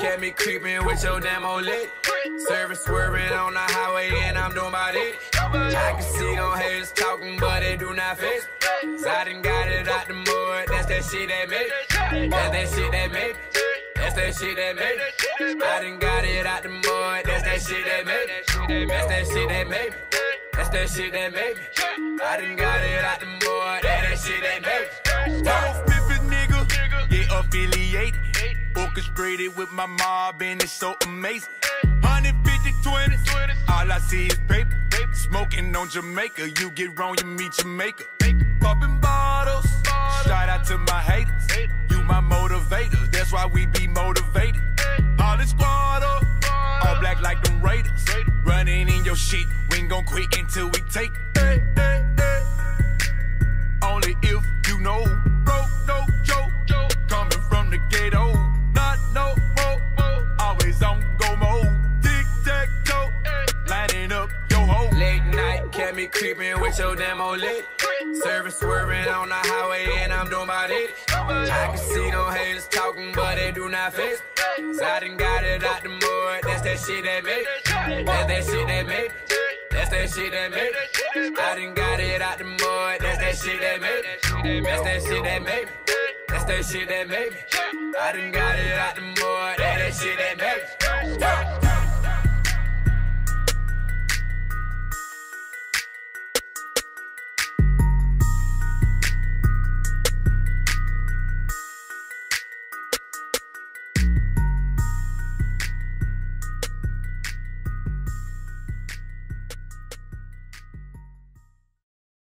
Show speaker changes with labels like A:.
A: with your damn old lit. Service swerving on the highway and I'm doing about it. I can see them haters talking, but they do not me. So I done got it out the mud, that's that shit that made me. That's that shit that made me. That's that shit that made me. I done got it out the mud, that's that shit that made me. That's that shit that made me. That's that shit that made me. I done got
B: affiliated. Orchestrated with my mob, and it's so amazing. 150 20s, all I see is paper. Smoking on Jamaica, you get wrong, you meet Jamaica. Popping bottles, shout out to my haters. You my motivator, that's why we be motivated. All this squad up, all black like them Raiders. Running in your shit, we ain't gon' quit until we take. Hey,
A: night, me creeping with your old lit. Service swerving on the highway and I'm doing about it. I can see them haters talking, but they do not me. So I done got it out the mud, that's that shit that made me. That's that shit that made me. That's that shit that made me. I done got it out the mud, that's that shit that made me. That's that shit that made me. That's that shit that made me. I done got it out the mud,